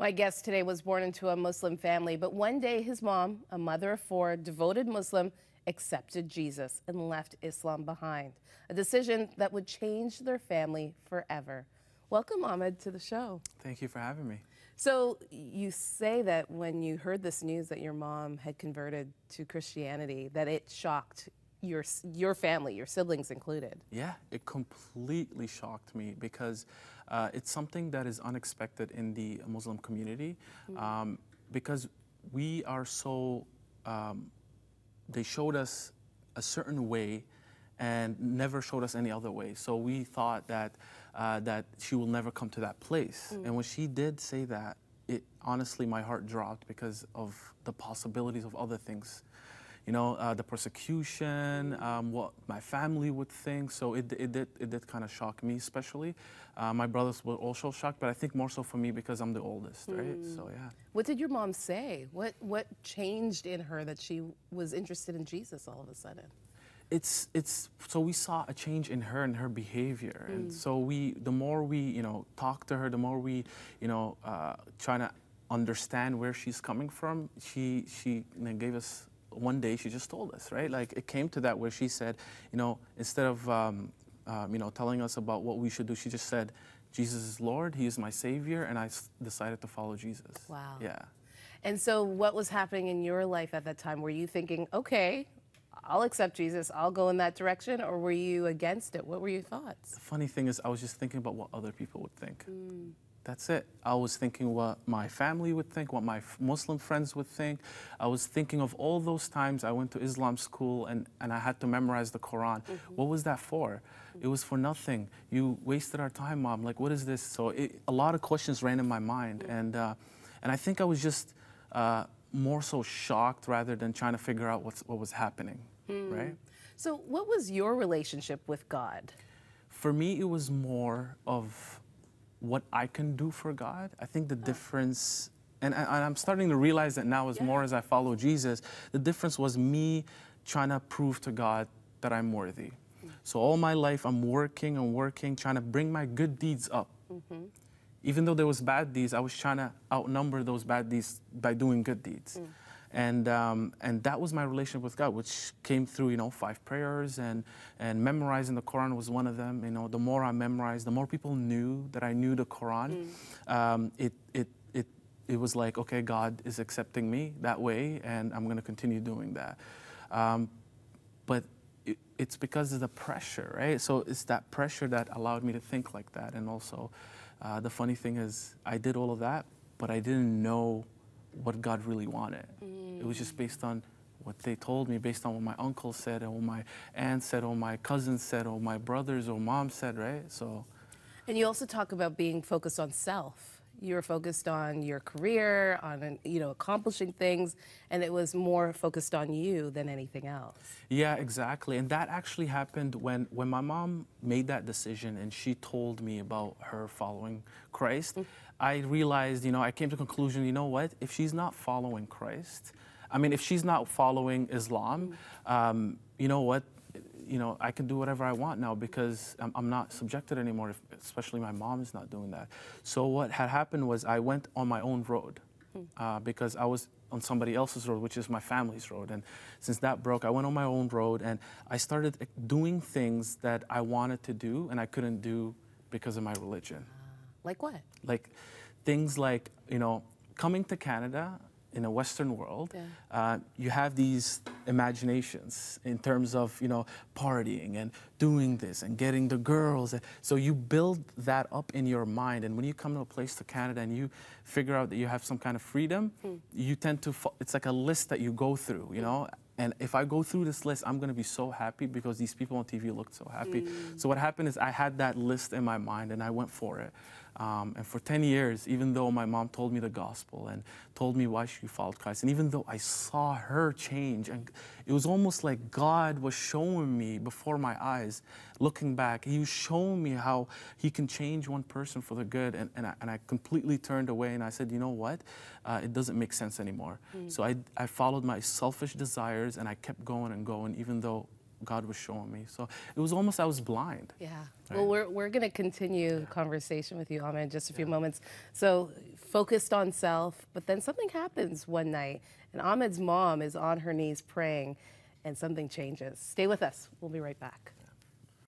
My guest today was born into a Muslim family, but one day his mom, a mother of four, devoted Muslim, accepted Jesus and left Islam behind. A decision that would change their family forever. Welcome, Ahmed, to the show. Thank you for having me. So, you say that when you heard this news that your mom had converted to Christianity, that it shocked your your family, your siblings included. Yeah, it completely shocked me because uh, it's something that is unexpected in the Muslim community mm-hmm. um, because we are so. Um, they showed us a certain way and never showed us any other way. So we thought that uh, that she will never come to that place. Mm. And when she did say that, it honestly my heart dropped because of the possibilities of other things you know, uh, the persecution, um, what my family would think. So it, it did, it did kind of shock me, especially. Uh, my brothers were also shocked, but I think more so for me because I'm the oldest, mm. right? Hmm. So yeah. What did your mom say? What what changed in her that she was interested in Jesus all of a sudden? It's it's so we saw a change in her and her behavior, mm. and hmm. so we the more we you know talk to her, the more we you know uh, trying to understand where she's coming from. She she you know, gave us one day she just told us, right? Like it came to that where she said, you know, instead of, um, um, you know, telling us about what we should do, she just said, Jesus is Lord, He is my Savior, and I s- decided to follow Jesus. Wow. Yeah. And so, what was happening in your life at that time? Were you thinking, okay, I'll accept Jesus, I'll go in that direction, or were you against it? What were your thoughts? The funny thing is, I was just thinking about what other people would think. Mm. That's it. I was thinking what my family would think, what my Muslim friends would think. I was thinking of all those times I went to Islam school and, and I had to memorize the Quran. Mm-hmm. What was that for? It was for nothing. You wasted our time, mom. Like, what is this? So, it, a lot of questions ran in my mind. Mm-hmm. And, uh, and I think I was just uh, more so shocked rather than trying to figure out what's, what was happening, mm. right? So, what was your relationship with God? For me, it was more of what I can do for God. I think the difference, and, and I'm starting to realize that now as yeah. more as I follow Jesus, the difference was me trying to prove to God that I'm worthy. Mm. So all my life I'm working and working, trying to bring my good deeds up. Mm-hmm. Even though there was bad deeds, I was trying to outnumber those bad deeds by doing good deeds. Mm. And, um, and that was my relationship with God, which came through, you know, five prayers and, and memorizing the Quran was one of them. You know, the more I memorized, the more people knew that I knew the Quran. Mm. Um, it, it, it, it was like, okay, God is accepting me that way, and I'm going to continue doing that. Um, but it, it's because of the pressure, right? So it's that pressure that allowed me to think like that. And also, uh, the funny thing is, I did all of that, but I didn't know what God really wanted. Mm. It was just based on what they told me, based on what my uncle said, or what my aunt said, or my cousins said, or my brothers or mom said, right? So. And you also talk about being focused on self. You were focused on your career, on you know accomplishing things, and it was more focused on you than anything else. Yeah, exactly. And that actually happened when when my mom made that decision and she told me about her following Christ. Mm-hmm. I realized, you know, I came to the conclusion, you know what, if she's not following Christ, I mean, if she's not following Islam, um, you know what, you know, I can do whatever I want now because I'm, I'm not subjected anymore, if, especially my mom is not doing that. So what had happened was I went on my own road uh, because I was on somebody else's road, which is my family's road. And since that broke, I went on my own road and I started doing things that I wanted to do and I couldn't do because of my religion. Like what? Like things like, you know, coming to Canada in a Western world, yeah. uh, you have these imaginations in terms of, you know, partying and doing this and getting the girls. So you build that up in your mind. And when you come to a place to Canada and you figure out that you have some kind of freedom, hmm. you tend to, it's like a list that you go through, you know, and if I go through this list, I'm going to be so happy because these people on TV looked so happy. Mm. So what happened is I had that list in my mind and I went for it. Um, and for 10 years, even though my mom told me the gospel and told me why she followed Christ, and even though I saw her change, and it was almost like God was showing me before my eyes, looking back, He was showing me how He can change one person for the good. And, and, I, and I completely turned away and I said, you know what? Uh, it doesn't make sense anymore. Mm. So I, I followed my selfish desires and I kept going and going, even though God was showing me. So it was almost I was blind. Yeah. Right? Well, we're, we're going to continue conversation with you, Ahmed, in just a few yeah. moments. So focused on self, but then something happens one night, and Ahmed's mom is on her knees praying, and something changes. Stay with us. We'll be right back.